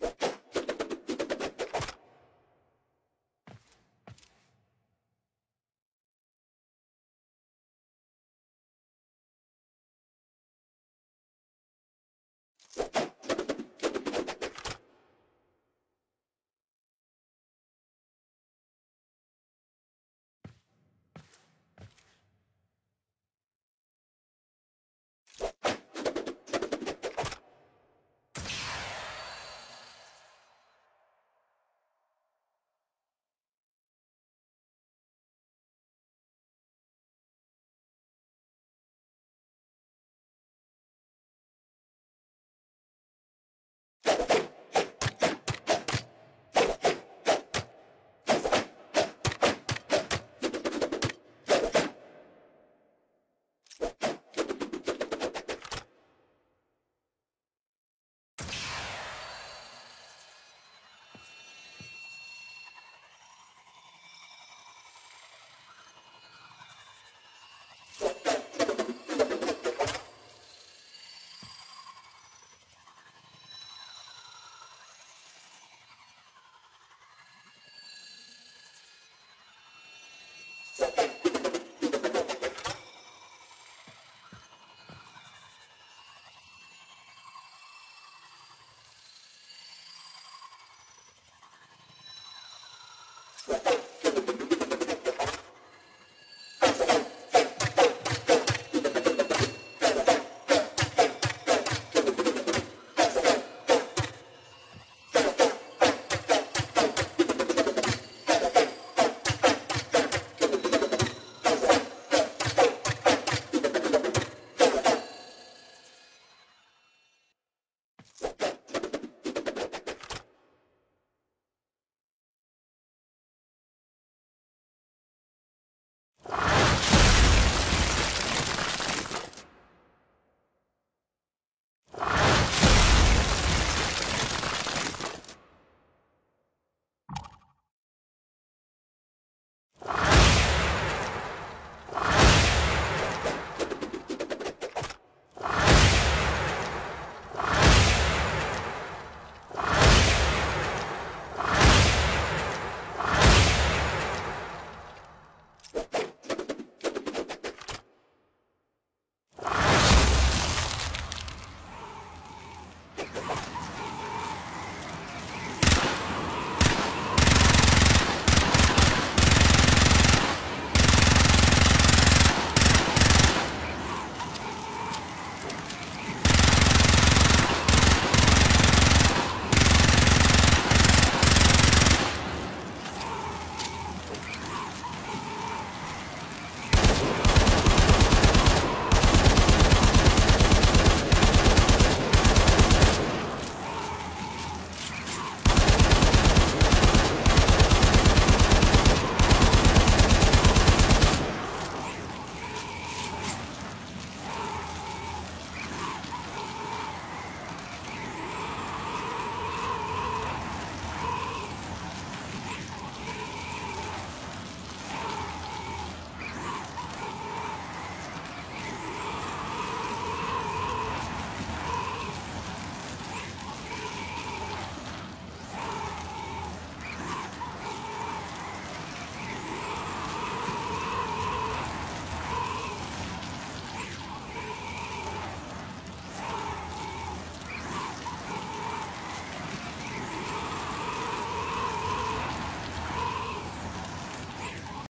you